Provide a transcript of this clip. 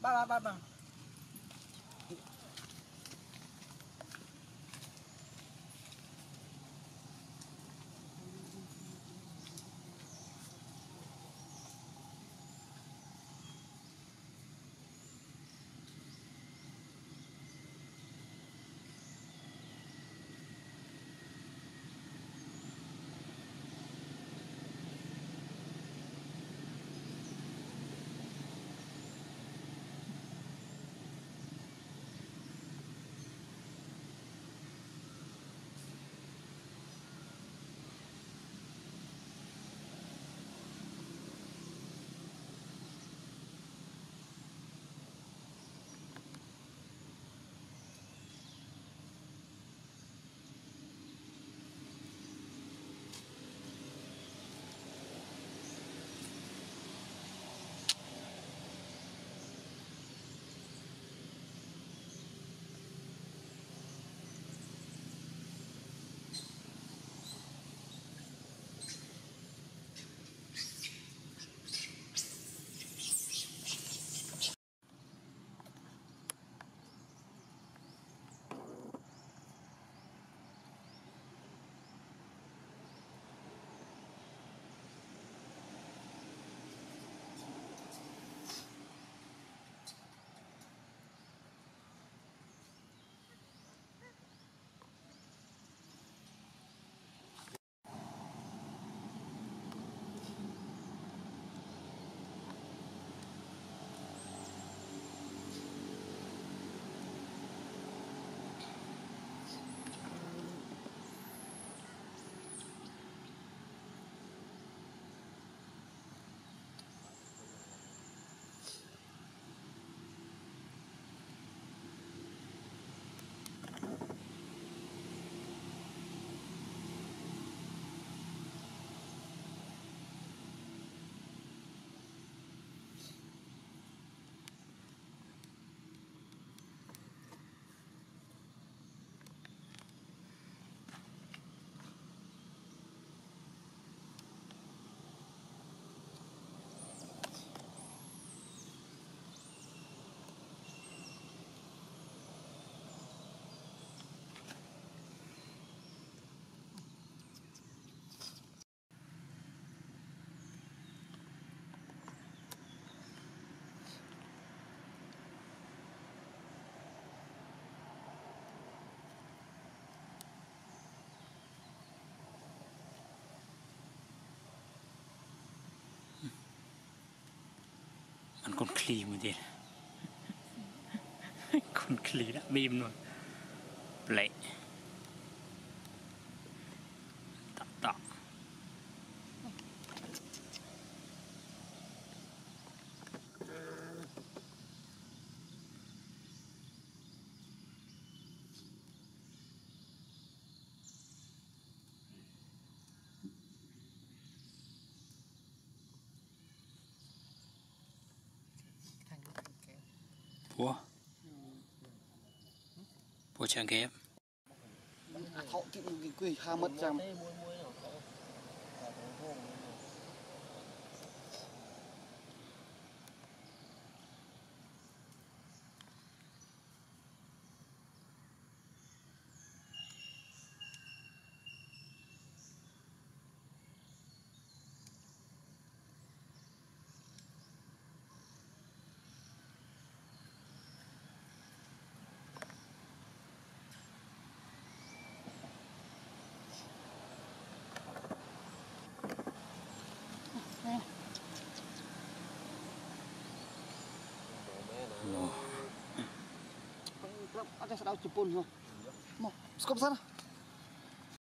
爸爸爸爸 มันคนคลีมันดิคนคลีละบีมนู่นเละ Bố Bố chẳng kém thọ chịu cái quỳ ha mất rằng atas laut Jepun tu. Mau, skop sana.